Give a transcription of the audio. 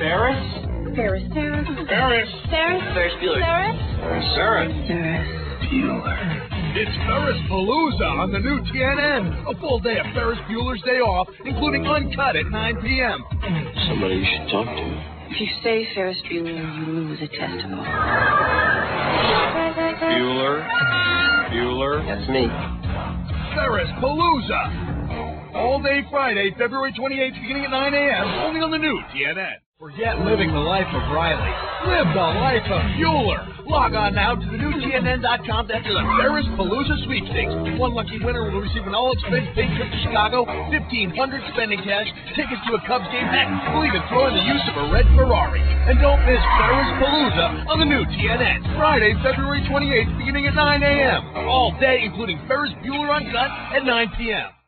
Ferris? Ferris. Ferris. Ferris. Ferris. Ferris Bueller. Ferris. Ferris. Ferris. Bueller. It's Ferris Palooza on the new TNN. A full day of Ferris Bueller's Day Off, including Uncut at 9 p.m. Somebody you should talk to. If you say Ferris Bueller, you lose a testicle. Bueller. Bueller. That's me. Ferris Palooza. All day Friday, February 28th, beginning at 9 a.m., only on the new TNN. Forget living the life of Riley. Live the life of Bueller. Log on now to the new TNN.com to enter the Ferris Palooza sweepstakes. One lucky winner will receive an all-expense paid trip to Chicago, 1500 spending cash, tickets to a Cubs game, we'll even throw in the use of a red Ferrari. And don't miss Ferris Palooza on the new TNN. Friday, February 28th, beginning at 9 a.m. All day, including Ferris Bueller on Uncut at 9 p.m.